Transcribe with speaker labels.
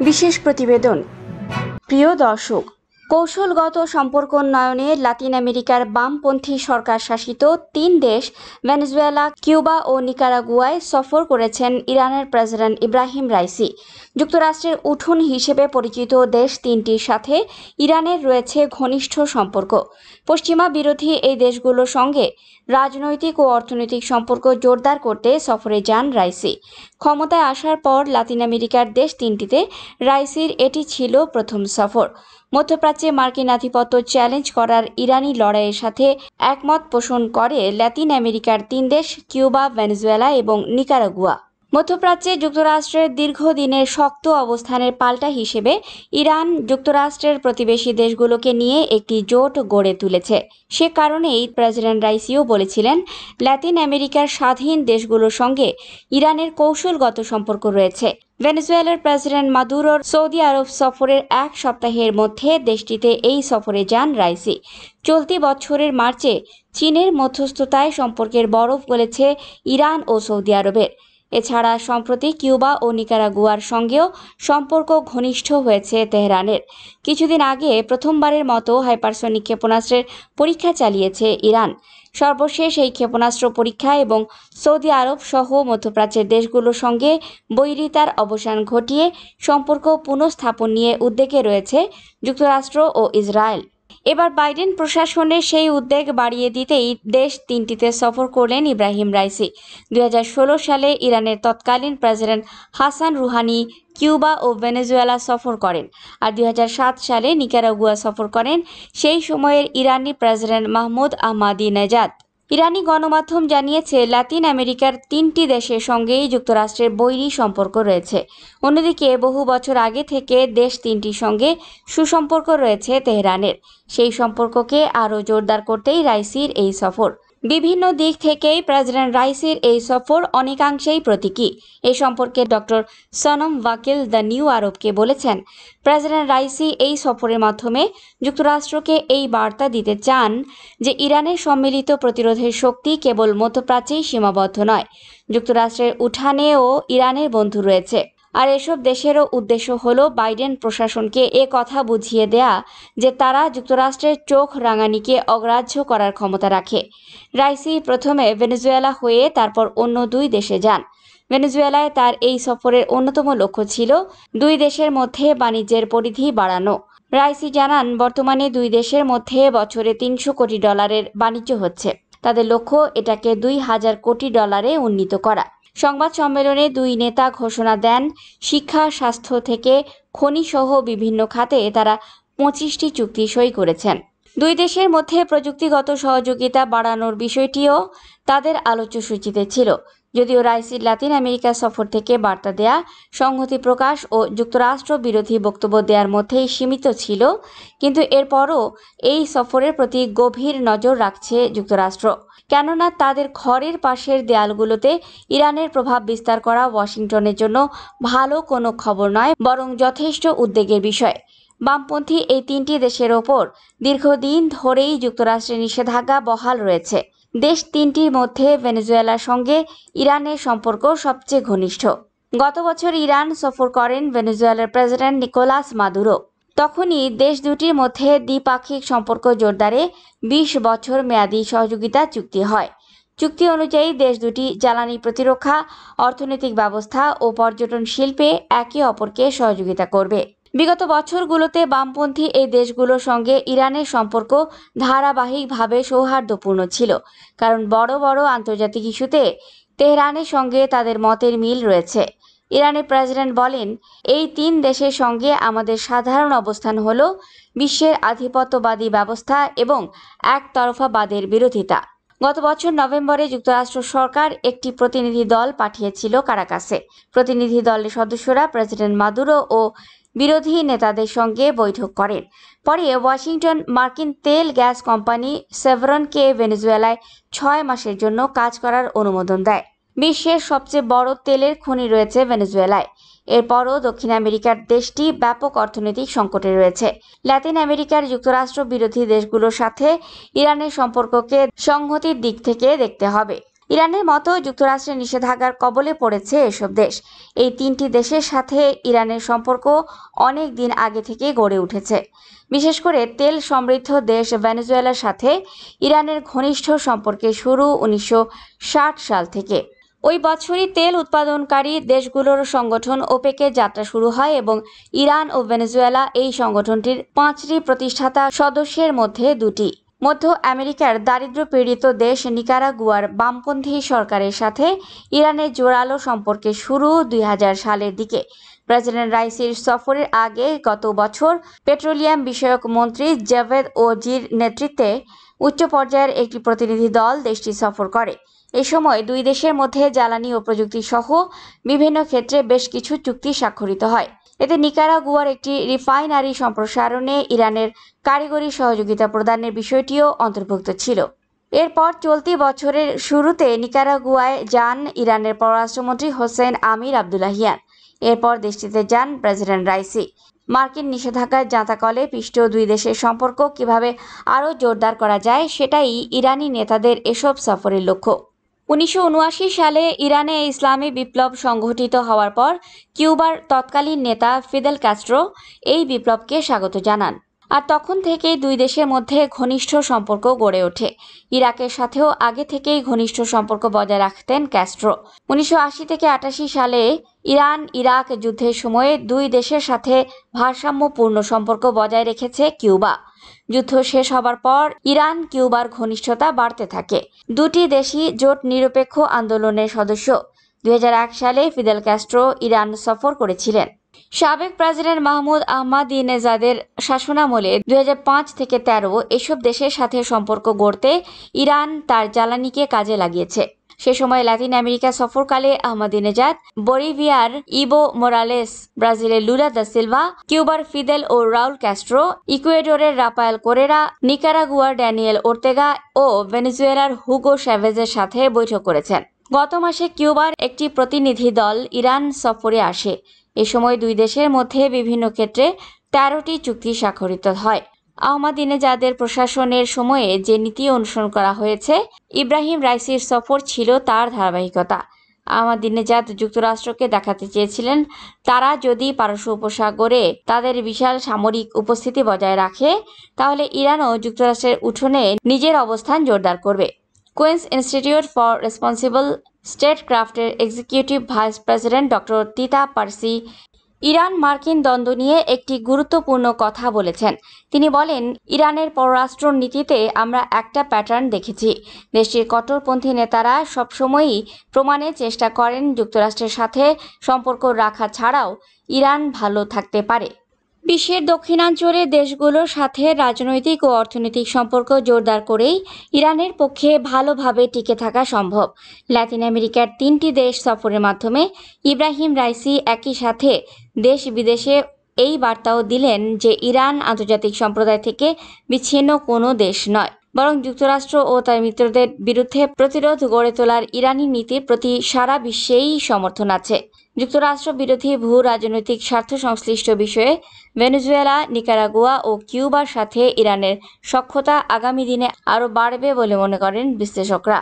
Speaker 1: বিশেষ প্রতিবেদন। প্রিয় দর্শক কৌশলগত সম্পর্ক উন্নয়নে লাতিন আমেরিকার বামপন্থী সরকার শাসিত তিন দেশ, ভেনেজুয়েলা, কিউবা ও নিকারাগুয়ায় সফর করেছেন ইরানের প্রেসিডেন্ট ইব্রাহিম রাইসি। যুক্তরাষ্ট্রের উঠোন হিসেবে পরিচিত দেশ তিনটির সাথে ইরানের রয়েছে ঘনিষ্ঠ সম্পর্ক। পশ্চিমা বিরোধী এই দেশগুলোর সঙ্গে রাজনৈতিক ও অর্থনৈতিক সম্পর্ক জোরদার করতে সফরে যান রাইসি। ক্ষমতায় আসার পর লাতিন আমেরিকার দেশ তিনটিতে রাইসির এটি ছিল প্রথম সফর। মধ্যপ্রাচ্যে মার্কিন আধিপত্য চ্যালেঞ্জ করার ইরানি লড়াইয়ের সাথে একমত পোষণ করে লাতিন আমেরিকার তিন দেশ, কিউবা, ভেনেজুয়েলা এবং নিকারাগুয়া। মধ্যপ্রাচ্যে যুক্তরাষ্ট্রের দীর্ঘদিনের শক্ত অবস্থানের পাল্টা হিসেবে ইরান যুক্তরাষ্ট্রের প্রতিবেশী দেশগুলোকে নিয়ে একটি জোট গড়ে তুলেছে। সে কারণেই প্রেসিডেন্ট রাইসিও বলেছিলেন, ল্যাতিন আমেরিকার স্বাধীন দেশগুলোর সঙ্গে ইরানের কৌশলগত সম্পর্ক রয়েছে। ভেনেজুয়েলার প্রেসিডেন্ট মাদুরোর সৌদি আরব সফরের এক সপ্তাহের মধ্যে দেশটিতে এই সফরে যান রাইসি। চলতি বছরের মার্চে চীনের মধ্যস্থতায় সম্পর্কের বরফ বলেছে ইরান ও সৌদি আরবের। এছাড়া সম্প্রতি কিউবা ও নিকারাগুয়ার সঙ্গেও সম্পর্ক ঘনিষ্ঠ হয়েছে তেহরানের। কিছুদিন আগে প্রথমবারের মতো হাইপারসনিক ক্ষেপণাস্ত্রের পরীক্ষা চালিয়েছে ইরান। সর্বশেষ এই ক্ষেপণাস্ত্র পরীক্ষা এবং সৌদি আরব সহ মধ্যপ্রাচ্যের দেশগুলোর সঙ্গে বৈরিতার অবসান ঘটিয়ে সম্পর্ক পুনঃস্থাপন নিয়ে উদ্বেগে রয়েছে যুক্তরাষ্ট্র ও ইসরায়েল। এবার বাইডেন প্রশাসনের সেই উদ্বেগ বাড়িয়ে দিতেই দেশ তিনটিতে সফর করলেন ইব্রাহিম রাইসি। দুই হাজার ষোলো সালে ইরানের তৎকালীন প্রেসিডেন্ট হাসান রুহানি কিউবা ও ভেনেজুয়েলা সফর করেন আর দুই হাজার সাত সালে নিকারাগুয়া সফর করেন। সেই সময়ের ইরানি প্রেসিডেন্ট মাহমুদ আহমাদি নেজাদ। ইরানি গণমাধ্যম জানিয়েছে, লাতিন আমেরিকার তিনটি দেশের সঙ্গেই যুক্তরাষ্ট্রের বৈরী সম্পর্ক রয়েছে। অন্যদিকে, বহু বছর আগে থেকে দেশ তিনটির সঙ্গে সুসম্পর্ক রয়েছে তেহরানের। সেই সম্পর্ককে আরও জোরদার করতেই রাইসির এই সফর। বিভিন্ন দিক থেকেই প্রেসিডেন্ট রাইসির এই সফর অনেকাংশেই প্রতীকী। এ সম্পর্কে doctor Sanam Vakil the New আরবকে বলেছেন, প্রেসিডেন্ট রাইসি এই সফরের মাধ্যমে যুক্তরাষ্ট্রকে এই বার্তা দিতে চান যে ইরানের সম্মিলিত প্রতিরোধের শক্তি কেবল মধ্যপ্রাচ্যেই সীমাবদ্ধ নয়, যুক্তরাষ্ট্রের উঠানেও ইরানের বন্ধু রয়েছে। আর এসব দেশেরও উদ্দেশ্য হল বাইডেন প্রশাসনকে এ কথা বুঝিয়ে দেয়া যে তারা যুক্তরাষ্ট্রের চোখ রাঙানিকে অগ্রাহ্য করার ক্ষমতা রাখে। রাইসি প্রথমে ভেনেজুয়েলা হয়ে তারপর অন্য দুই দেশে যান। ভেনেজুয়েলায় তার এই সফরের অন্যতম লক্ষ্য ছিল দুই দেশের মধ্যে বাণিজ্যের পরিধি বাড়ানো। রাইসি জানান, বর্তমানে দুই দেশের মধ্যে বছরে তিনশো কোটি ডলারের বাণিজ্য হচ্ছে। তাদের লক্ষ্য এটাকে দুই হাজার কোটি ডলারে উন্নীত করা। সংবাদ সম্মেলনে দুই নেতা ঘোষণা দেন, শিক্ষা, স্বাস্থ্য থেকে খনিসহ বিভিন্ন খাতে তারা পঁচিশটি চুক্তি সই করেছেন। দুই দেশের মধ্যে প্রযুক্তিগত সহযোগিতা বাড়ানোর বিষয়টিও তাদের আলোচ্য সূচিতে ছিল। যদিও রাইসির লাতিন আমেরিকা সফর থেকে বার্তা দেয়া, সংহতি প্রকাশ ও যুক্তরাষ্ট্র বিরোধী বক্তব্য দেওয়ার মধ্যেই সীমিত ছিল, কিন্তু এরপরও এই সফরের প্রতি গভীর নজর রাখছে যুক্তরাষ্ট্র। কেননা তাদের ঘরের পাশের দেয়ালগুলোতে ইরানের প্রভাব বিস্তার করা ওয়াশিংটনের জন্য ভালো কোনো খবর নয়, বরং যথেষ্ট উদ্বেগের বিষয়। বামপন্থী এই তিনটি দেশের ওপর দীর্ঘদিন ধরেই যুক্তরাষ্ট্রের নিষেধাজ্ঞা বহাল রয়েছে। দেশ তিনটির মধ্যে ভেনেজুয়েলার সঙ্গে ইরানের সম্পর্ক সবচেয়ে ঘনিষ্ঠ। গত বছর ইরান সফর করেন ভেনেজুয়েলার প্রেসিডেন্ট নিকোলাস মাদুরো। তখনই দেশ দুটির মধ্যে দ্বিপাক্ষিক সম্পর্ক জোরদারে বিশ বছর মেয়াদী সহযোগিতা চুক্তি হয়। চুক্তি অনুযায়ী দেশ দুটি জ্বালানি প্রতিরক্ষা, অর্থনৈতিক ব্যবস্থা ও পর্যটন শিল্পে একে অপরকে সহযোগিতা করবে। বিগত বছরগুলোতে বামপন্থী এই দেশগুলোর সঙ্গে ইরানের সম্পর্ক ধারাবাহিকভাবে সৌহার্দ্যপূর্ণ ছিল, কারণ বড় বড় আন্তর্জাতিক ইস্যুতে তেহরানের সঙ্গে তাদের মতের মিল রয়েছে। ইরানের প্রেসিডেন্ট বলেন, এই তিন দেশের সঙ্গে আমাদের সাধারণ অবস্থান হল বিশ্বের আধিপত্যবাদী ব্যবস্থা এবং একতরফাবাদের বিরোধিতা। গত বছর নভেম্বরে যুক্তরাষ্ট্র সরকার একটি প্রতিনিধি দল পাঠিয়েছিল কারাকাসে। প্রতিনিধি দলের সদস্যরা প্রেসিডেন্ট মাদুরো ও বিরোধী নেতাদের সঙ্গে বৈঠক করেন। পরে ওয়াশিংটন মার্কিন তেল গ্যাস কোম্পানি সেভরনকে ভেনেজুয়েলায় ছয় মাসের জন্য কাজ করার অনুমোদন দেয়। বিশ্বের সবচেয়ে বড় তেলের খনি রয়েছে ভেনেজুয়েলায়। এরপরও দক্ষিণ আমেরিকার দেশটি ব্যাপক অর্থনৈতিক সংকটে রয়েছে। ল্যাতিন আমেরিকার যুক্তরাষ্ট্র বিরোধী দেশগুলোর সাথে ইরানের সম্পর্ককে সংহতির দিক থেকে দেখতে হবে। ইরানের মতো যুক্তরাষ্ট্রের নিষেধাজ্ঞার কবলে পড়েছে এসব দেশ। এই তিনটি দেশের সাথে ইরানের সম্পর্ক অনেক দিন আগে থেকে গড়ে উঠেছে। বিশেষ করে তেল সমৃদ্ধ দেশ ভেনেজুয়েলার সাথে ইরানের ঘনিষ্ঠ সম্পর্কে শুরু উনিশশো ষাট সাল থেকে। ওই বছরই তেল উৎপাদনকারী দেশগুলোর সংগঠন ওপেকে যাত্রা শুরু হয় এবং ইরান ও ভেনেজুয়েলা এই সংগঠনটির পাঁচটি প্রতিষ্ঠাতা সদস্যের মধ্যে দুটি। মধ্য আমেরিকার দারিদ্র পীড়িত দেশ নিকারাগুয়ার বামপন্থী সরকারের সাথে ইরানের জোরালো সম্পর্কে শুরু দুই হাজার সালের দিকে। প্রেসিডেন্ট রাইসির সফরের আগে গত বছর পেট্রোলিয়াম বিষয়ক মন্ত্রী জাভেদ ওজির নেতৃত্বে উচ্চ পর্যায়ের একটি প্রতিনিধি দল দেশটি সফর করে। এ সময় দুই দেশের মধ্যে জ্বালানি ও প্রযুক্তি সহ বিভিন্ন ক্ষেত্রে বেশ কিছু চুক্তি স্বাক্ষরিত হয়। এতে নিকারাগুয়ার একটি রিফাইনারি সম্প্রসারণে ইরানের কারিগরি সহযোগিতা প্রদানের বিষয়টিও অন্তর্ভুক্ত ছিল। এরপর চলতি বছরের শুরুতে নিকারাগুয়ায় যান ইরানের পররাষ্ট্রমন্ত্রী হোসেন আমির আবদুল্লাহিয়ান এরপর দেশটিতে যান প্রেসিডেন্ট রাইসি। মার্কিন নিষেধাজ্ঞার জাঁতাকলে পিষ্ট দুই দেশের সম্পর্ক কীভাবে আরও জোরদার করা যায় সেটাই ইরানি নেতাদের এসব সফরের লক্ষ্য। উনিশশো উনআশি সালে ইরানে ইসলামী বিপ্লব সংঘটিত হওয়ার পর কিউবার তৎকালীন নেতা ফিদেল ক্যাস্ট্রো এই বিপ্লবকে স্বাগত জানান। আর তখন থেকেই দুই দেশের মধ্যে ঘনিষ্ঠ সম্পর্ক গড়ে ওঠে। ইরাকের সাথেও আগে থেকেই ঘনিষ্ঠ সম্পর্ক বজায় রাখতেন ক্যাস্ট্রো। উনিশশো আশি থেকে আটাশি সালে ইরান ইরাক যুদ্ধের সময়ে দুই দেশের সাথে ভারসাম্যপূর্ণ সম্পর্ক বজায় রেখেছে কিউবা। যুদ্ধ শেষ হবার পর ইরান কিউবার ঘনিষ্ঠতা বাড়তে থাকে। দুটি দেশই জোট নিরপেক্ষ আন্দোলনের সদস্য। দুই হাজার এক সালে ফিদেল ক্যাস্ট্রো ইরান সফর করেছিলেন। সাবেক প্রেসিডেন্ট মাহমুদ আহমাদিনেজাদের শাসনামলে দুই হাজার পাঁচ থেকে তেরো এসব দেশের সাথে সম্পর্ক গড়তে ইরান তার জ্বালানিকে কাজে লাগিয়েছে। সে সময় লাতিন আমেরিকা সফরকালে আহমদিনেজাদ, বরিভিয়ার ইবো মোরালেস, ব্রাজিলের লুলা দা সিলভা, কিউবার ফিদেল ও রাউল ক্যাস্ট্রো, ইকুয়েডরের রাফায়েল কোরেরা নিকারাগুয়ার ড্যানিয়েল ওর্তেগা ও ভেনেজুয়েলার হুগো শ্যাভেজের সাথে বৈঠক করেছেন। গত মাসে কিউবার একটি প্রতিনিধি দল ইরান সফরে আসে। এ সময় দুই দেশের মধ্যে বিভিন্ন ক্ষেত্রে তেরোটি চুক্তি স্বাক্ষরিত হয়। আহমাদিনেজাদের প্রশাসনের সময়ে যে নীতি অনুসরণ করা হয়েছে, ইব্রাহিম রাইসির সফর ছিল তার ধারাবাহিকতা। আহমাদিনেজাদ যুক্তরাষ্ট্রকে দেখাতে চেয়েছিলেন, তারা যদি পারস্য উপসাগরে তাদের বিশাল সামরিক উপস্থিতি বজায় রাখে, তাহলে ইরানও যুক্তরাষ্ট্রের উঠোনে নিজের অবস্থান জোরদার করবে। কুইন্স ইনস্টিটিউট ফর রেসপন্সিবল স্টেটক্রাফটের এক্সিকিউটিভ ভাইস প্রেসিডেন্ট ডক্টর তিতা পার্সি ইরান মার্কিন দ্বন্দ্ব নিয়ে একটি গুরুত্বপূর্ণ কথা বলেছেন। তিনি বলেন, ইরানের পররাষ্ট্র নীতিতে আমরা একটা প্যাটার্ন দেখেছি। দেশটির কট্টরপন্থী নেতারা সবসময়ই প্রমাণের চেষ্টা করেন যুক্তরাষ্ট্রের সাথে সম্পর্ক রাখা ছাড়াও ইরান ভালো থাকতে পারে। বিশ্বের দক্ষিণাঞ্চলের দেশগুলোর সাথে রাজনৈতিক ও অর্থনৈতিক সম্পর্ক জোরদার করেই ইরানের পক্ষে ভালোভাবে টিকে থাকা সম্ভব। ল্যাটিন আমেরিকার তিনটি দেশ সফরের মাধ্যমে ইব্রাহিম রাইসি একই সাথে দেশ বিদেশে এই বার্তাও দিলেন যে ইরান আন্তর্জাতিক সম্প্রদায় থেকে বিচ্ছিন্ন কোনো দেশ নয়। বরং যুক্তরাষ্ট্র ও তার মিত্রদের বিরুদ্ধে প্রতিরোধ গড়ে তোলার ইরানি নীতির প্রতি সারা বিশ্বেই সমর্থন আছে। যুক্তরাষ্ট্র বিরোধী ভূ রাজনৈতিক স্বার্থ সংশ্লিষ্ট বিষয়ে ভেনেজুয়েলা, নিকারাগুয়া ও কিউবার সাথে ইরানের সক্ষতা আগামী দিনে আরও বাড়বে বলে মনে করেন বিশ্লেষকরা।